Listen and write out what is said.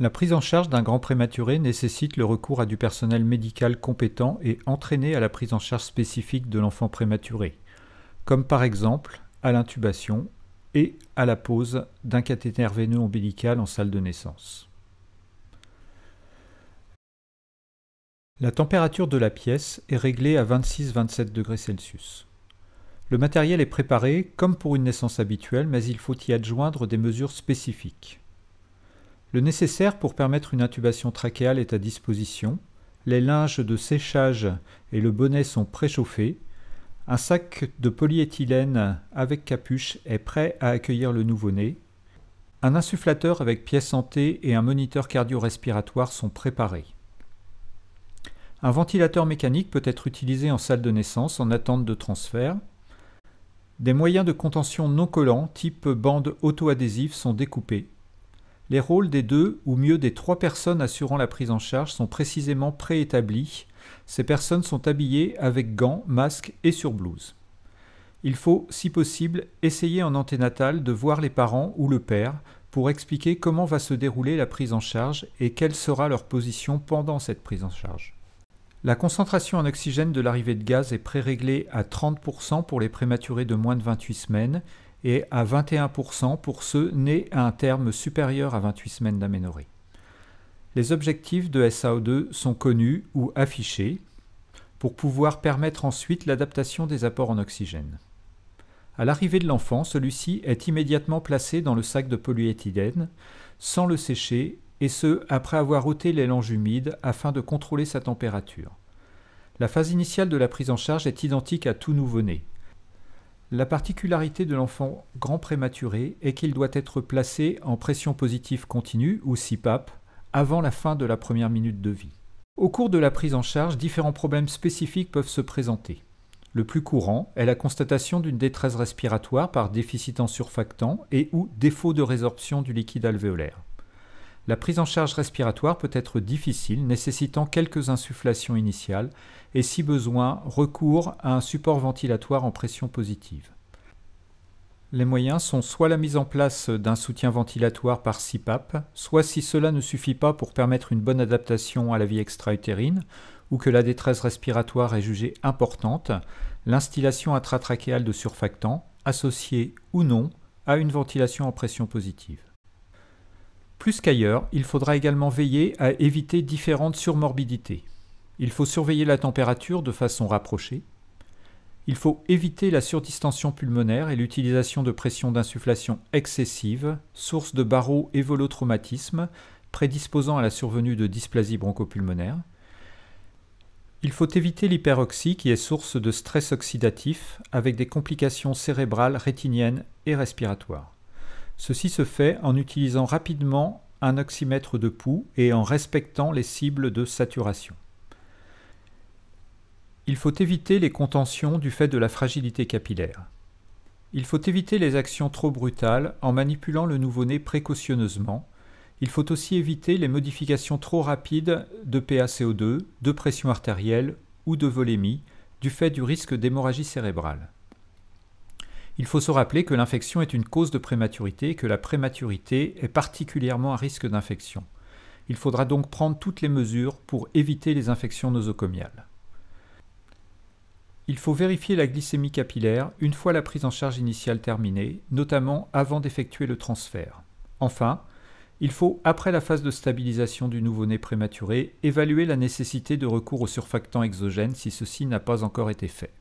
La prise en charge d'un grand prématuré nécessite le recours à du personnel médical compétent et entraîné à la prise en charge spécifique de l'enfant prématuré, comme par exemple à l'intubation et à la pose d'un cathéter veineux ombilical en salle de naissance. La température de la pièce est réglée à 26-27 degrés Celsius. Le matériel est préparé comme pour une naissance habituelle, mais il faut y adjoindre des mesures spécifiques. Le nécessaire pour permettre une intubation trachéale est à disposition. Les linges de séchage et le bonnet sont préchauffés. Un sac de polyéthylène avec capuche est prêt à accueillir le nouveau-né. Un insufflateur avec pièce santé et un moniteur cardio-respiratoire sont préparés. Un ventilateur mécanique peut être utilisé en salle de naissance en attente de transfert. Des moyens de contention non collants type bande auto-adhésive sont découpés. Les rôles des deux, ou mieux des trois personnes assurant la prise en charge, sont précisément préétablis. Ces personnes sont habillées avec gants, masques et surblouses. Il faut, si possible, essayer en anténatal de voir les parents ou le père pour expliquer comment va se dérouler la prise en charge et quelle sera leur position pendant cette prise en charge. La concentration en oxygène de l'arrivée de gaz est préréglée à 30% pour les prématurés de moins de 28 semaines et à 21% pour ceux nés à un terme supérieur à 28 semaines d'aménorrhée. Les objectifs de SAO2 sont connus ou affichés pour pouvoir permettre ensuite l'adaptation des apports en oxygène. À l'arrivée de l'enfant, celui-ci est immédiatement placé dans le sac de polyéthylène sans le sécher et ce après avoir ôté les langes humides afin de contrôler sa température. La phase initiale de la prise en charge est identique à tout nouveau-né. La particularité de l'enfant grand prématuré est qu'il doit être placé en pression positive continue ou CPAP avant la fin de la première minute de vie. Au cours de la prise en charge, différents problèmes spécifiques peuvent se présenter. Le plus courant est la constatation d'une détresse respiratoire par déficit en surfactant et ou défaut de résorption du liquide alvéolaire. La prise en charge respiratoire peut être difficile, nécessitant quelques insufflations initiales et si besoin, recours à un support ventilatoire en pression positive. Les moyens sont soit la mise en place d'un soutien ventilatoire par CPAP, soit si cela ne suffit pas pour permettre une bonne adaptation à la vie extra-utérine ou que la détresse respiratoire est jugée importante, l'instillation intratrachéale de surfactants, associée ou non à une ventilation en pression positive. Plus qu'ailleurs, il faudra également veiller à éviter différentes surmorbidités. Il faut surveiller la température de façon rapprochée. Il faut éviter la surdistension pulmonaire et l'utilisation de pressions d'insufflation excessive, source de barreaux et volotraumatisme, prédisposant à la survenue de dysplasie bronchopulmonaire. Il faut éviter l'hyperoxie qui est source de stress oxydatif avec des complications cérébrales, rétiniennes et respiratoires. Ceci se fait en utilisant rapidement un oxymètre de pouls et en respectant les cibles de saturation. Il faut éviter les contentions du fait de la fragilité capillaire. Il faut éviter les actions trop brutales en manipulant le nouveau-né précautionneusement. Il faut aussi éviter les modifications trop rapides de PaCO2, de pression artérielle ou de volémie du fait du risque d'hémorragie cérébrale. Il faut se rappeler que l'infection est une cause de prématurité et que la prématurité est particulièrement un risque d'infection. Il faudra donc prendre toutes les mesures pour éviter les infections nosocomiales. Il faut vérifier la glycémie capillaire une fois la prise en charge initiale terminée, notamment avant d'effectuer le transfert. Enfin, il faut, après la phase de stabilisation du nouveau-né prématuré, évaluer la nécessité de recours aux surfactants exogènes si ceci n'a pas encore été fait.